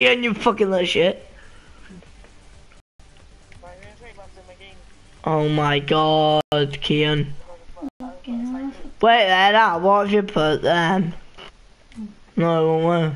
and you fucking little shit. Oh my god, Kian. Wait there, that, what have you put them? No, it won't.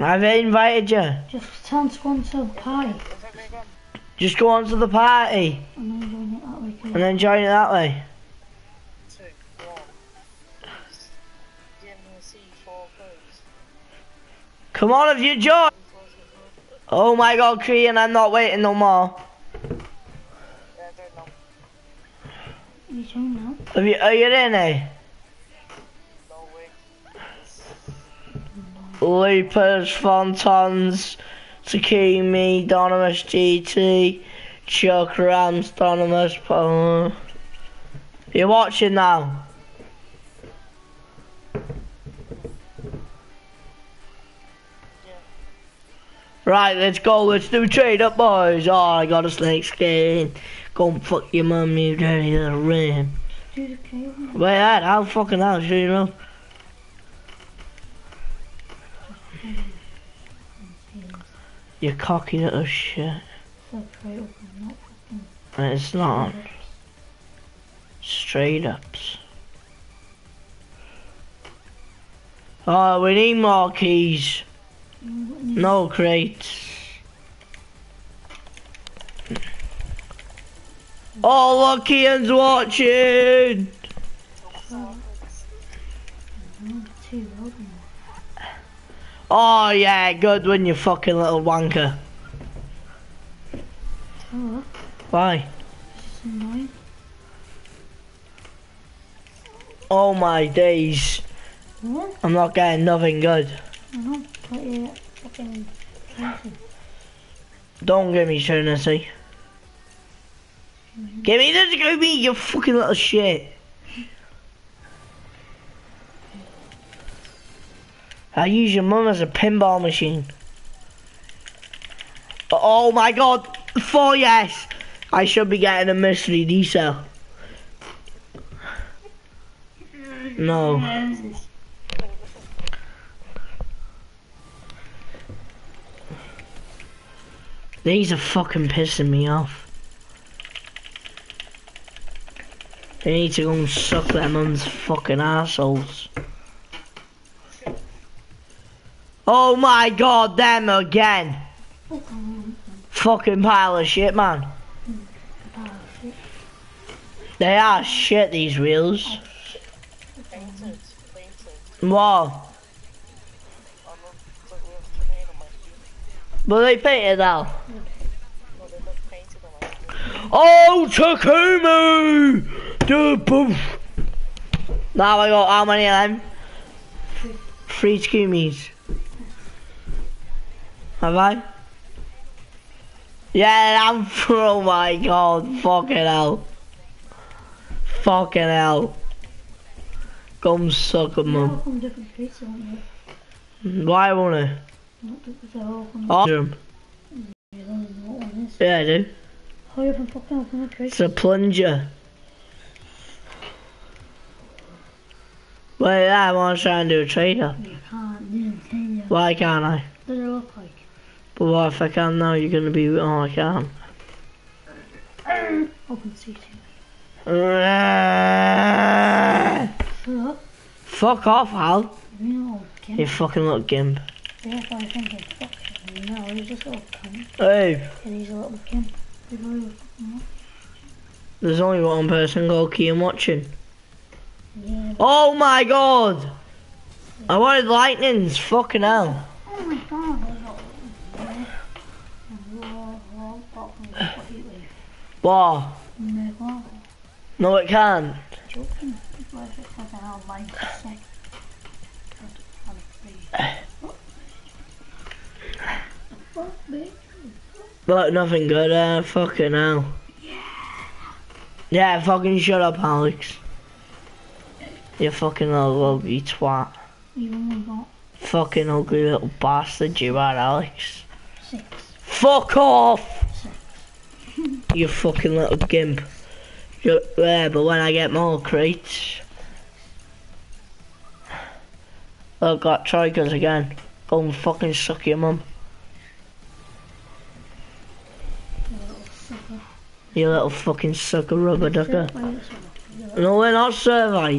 I've invited you. Just them to go on to the party. Just go on to the party And then join it that way. and then join it that way. Come on, have you joined? Oh my god, Korean, I'm not waiting no more. You join now? Have you, are you in eh? Loopers, Fontons, Tsukimi, Dominus GT, Chuck Rams, Dominus, uh, You're watching now. Right, let's go, let's do trade up boys. Oh, I got a snake skin. Go and fuck your mum, you dirty little ram. Wait, that, how fucking hell, sure you know? You cocky little shit. Separate and not It's not. Straight ups. Oh, we need more keys. No crates. Oh, look, Ian's watching! two road. Oh, yeah, good one, you fucking little wanker. Oh, Why? Oh my days. What? I'm not getting nothing good. Crazy. Don't give me Trinity. Give me this, give me you fucking little shit. I use your mum as a pinball machine. Oh my god, four yes. I should be getting a mystery diesel. No. These are fucking pissing me off. They need to go and suck their mum's fucking assholes. Oh my god, them again. Fucking pile of shit, man. They are shit, these wheels. What? But they painted out. Oh, Takumi! The boof! Now I got how many of them? Three Takumis. Have I? Yeah, I'm oh my god, fucking hell. Fucking hell. Come suck a They're mum. all from different places, aren't they? Why won't I? Not that They're all from Oh, you don't know what one is. yeah, I do. Hurry up and fucking open the crate. It's a plunger. Wait, I want to try and do a trade up. You can't, tell you. Why can't I? What does it look like? But what if I can now? You're gonna be. Oh, I can't. Open up. Fuck off, Al. You know, You fucking little gimp. Fucking. No, a little. Hey, And fucking. there's only one person called Kian watching. Yeah. Oh my god! I wanted lightnings. Fucking hell. Oh my god. I got. Yeah. And raw, raw, apart from what he was. No, it can't. Joking. It's like it's like an outline sick. Fuck me. But nothing good. Uh, fucking hell. Yeah, fucking shut up, Alex. You fucking little ugly twat. You only got Fucking ugly little bastard you are, Alex. six. Fuck off! You fucking little gimp. You- Yeah, but when I get more crates. Oh, got trikers again. Go and fucking suck your mum. You little fucking sucker rubber ducker. No, we're not. Ah,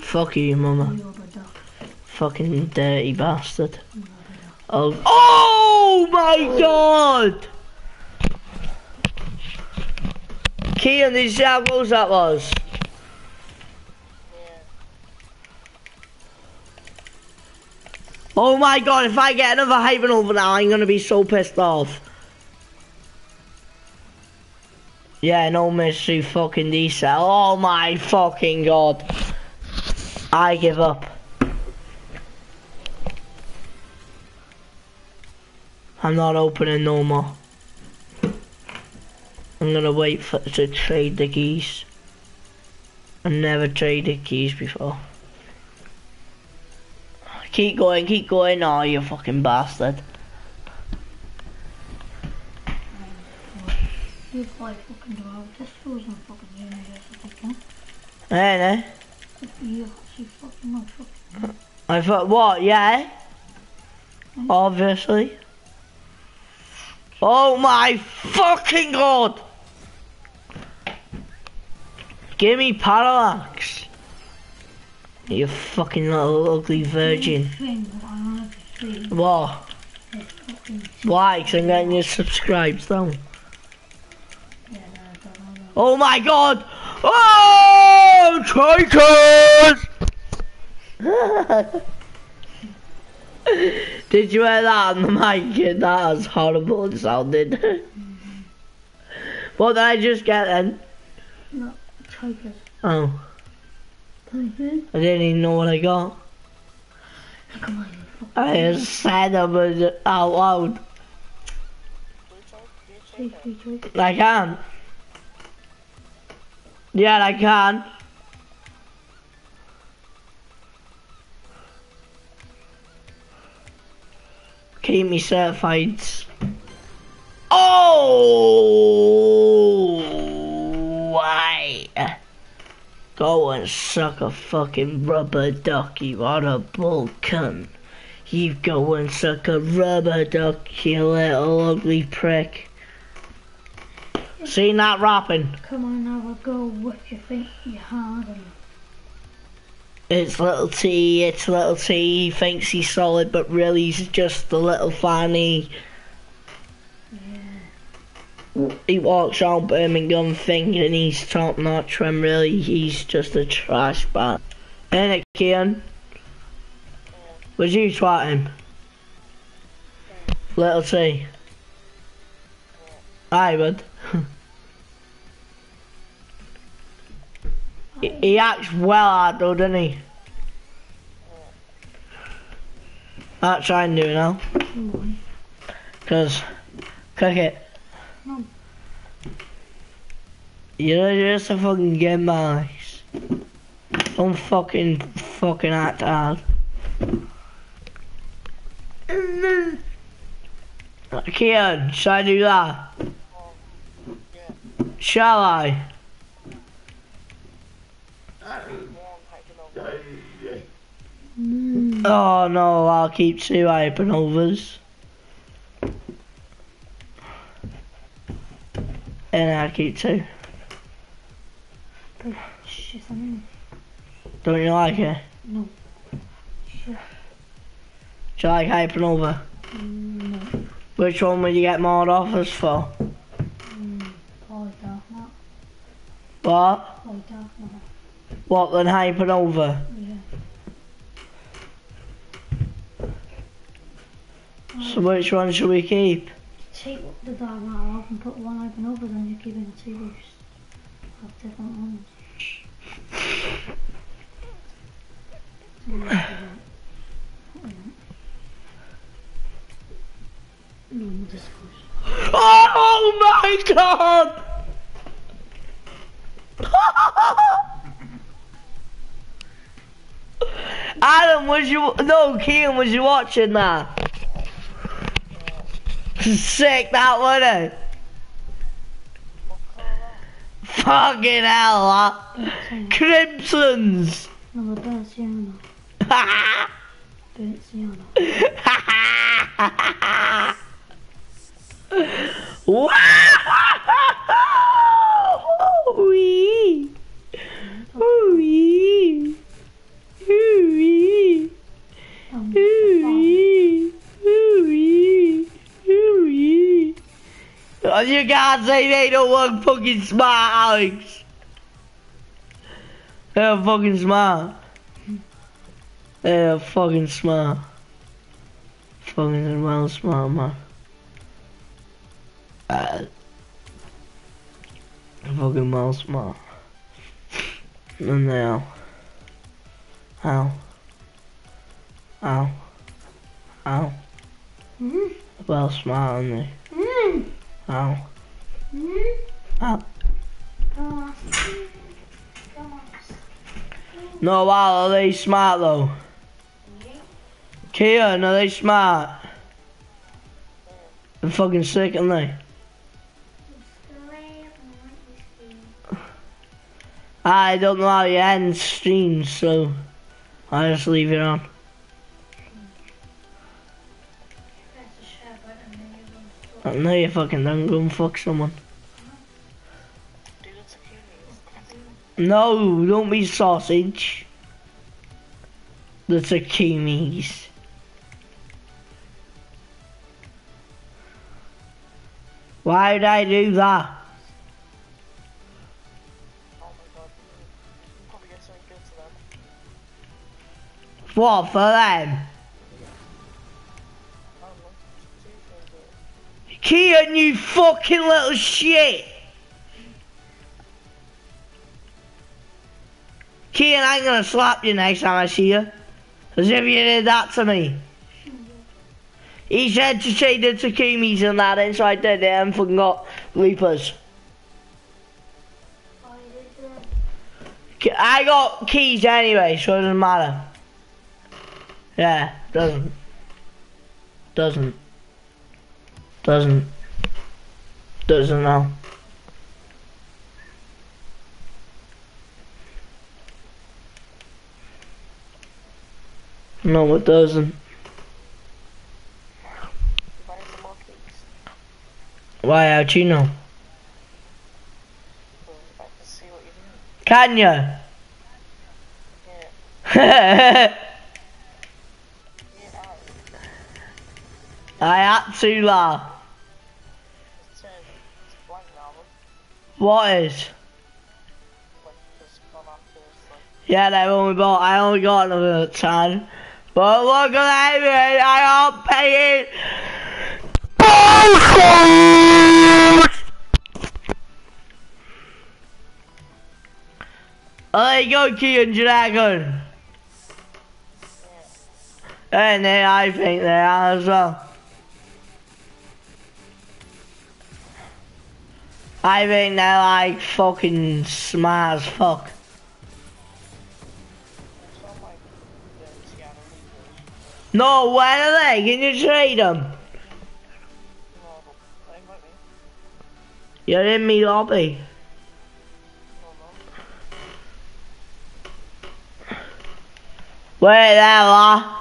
Fuck you, mama. Fucking dirty bastard. Oh, oh my god! Kian, did you see how close that was? Oh my god, if I get another Haven over now, I'm gonna be so pissed off. Yeah, no mystery fucking decal. Oh my fucking god. I give up. I'm not opening no more. I'm gonna wait for to trade the keys. I never traded keys before. Keep going, keep going. Oh, you fucking bastard. You fight fucking. This fucking university, huh? Hey, eh? You, fucking not fucking. I thought, what? Yeah? Obviously. Oh my fucking god! Give me parallax. You fucking little ugly virgin. What? Why? 'Cause I'm getting you subscribed that. Oh my god! Oh! Traitors! Did you hear that on the mic? That was horrible it sounded. what did I just get then? No, Oh, Tigers? I didn't even know what I got. Come on. I just said them out loud. I can. Yeah, I can. Keep me certified. Oh, Go and suck a fucking rubber duck, you a bull cunt. You go and suck a rubber duck, you little ugly prick. See that rapping? Come on, have a go with you think you're hard and It's little T, it's little T, he thinks he's solid, but really he's just a little fanny. He walks around Birmingham thinking he's top notch when really he's just a trash bag. Ain't it, Kian? Was you twatting? Little T. Aye, bud. he, he acts well though, doesn't he? That's try and do now. Cause, cook it. No. You're just a fucking game nice. Don't fucking fucking act hard. Kian, shall I do that? Shall I? Oh no, I'll keep two hypernovas. And I'll keep two. Shit, I mean, Don't you like it? no. Do you like hypernova? No. Which one would you get more offers for? Mm, probably dark now. What? Probably dark now. What than hypernova? Yeah. So which one should we keep? Take the dark matter off and put one over, then you're keeping two roofs. Have different ones. Oh my god! Adam, was you no? Kian, was you watching that? Sick that? What colour Fucking hell, that. Crimsons. No, Berciano. Berciano. wow! Wee! Wee! Wee! Ooh-wee, ooh-wee, you can't say they don't look fucking smart, Alex. They're fucking smart. They're fucking smart. Fucking well smart, man. Uh, fucking well smart. And are. How? Ow. Ow. Mm. Well smart, aren't they? Ow. Mm. Ow. Come on. Come on. No, wow, are they smart though? Kian, are they smart? They're fucking sick, aren't they? I don't know how you end streams, so I just leave it on. I know you fucking don't go and fuck someone. No, don't be sausage. The zucchinis. Why would I do that? What for them? Kian, you fucking little shit! Kian, I'm gonna slap you next time I see you. As if you did that to me. He said to take the zucchinis and that in, so I did it and fucking got leapers. K- I got keys anyway, so it doesn't matter. Yeah, doesn't. Doesn't. Doesn't. Doesn't know. No, it doesn't. Buy some more cakes. Why, how'd you know? Can you're doing. Can you? Yeah, I. Had to laugh. It's turn. It's blank now, though. What is? Like, just gone after this, like. Yeah, they only bought. I only got another ten. But look at that, man, I am paying. There you go, Kean Dragon. And then I think they are as well. I think they're like fucking smart as fuck. No, where are they? Can you trade them? You're in me lobby. Wait there, la.